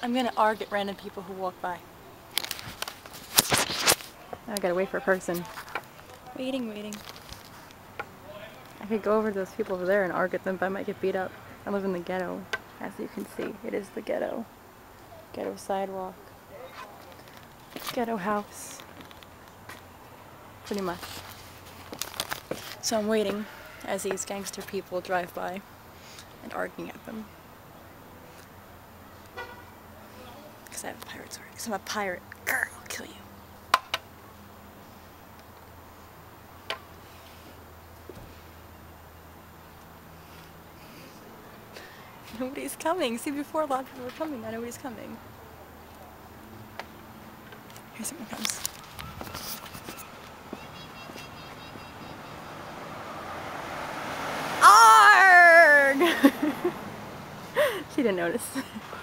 I'm gonna argue at random people who walk by. I gotta wait for a person. Waiting, waiting. I could go over to those people over there and argue at them, but I might get beat up. I live in the ghetto, as you can see. It is the ghetto. Ghetto sidewalk. Ghetto house. Pretty much. So I'm waiting as these gangster people drive by and arguing at them. Because I have a pirate sword. Because I'm a pirate. Grr, I'll kill you. Nobody's coming. See, before a lot of people were coming, now nobody's coming. Here someone comes. Arg! she didn't notice.